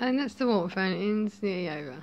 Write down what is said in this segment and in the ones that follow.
And that's the water fountains nearly over.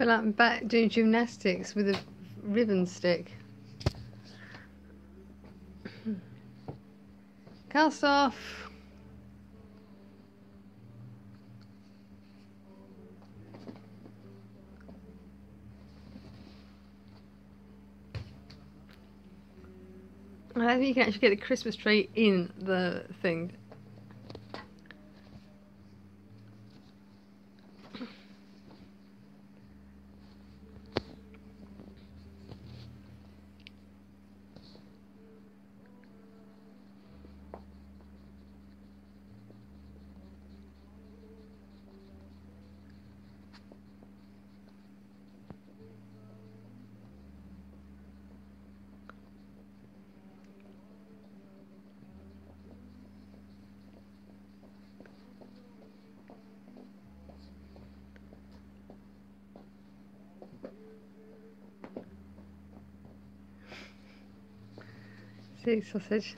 Feel like I'm back doing gymnastics with a ribbon stick. Cast off. I don't think you can actually get the Christmas tree in the thing. Sausage.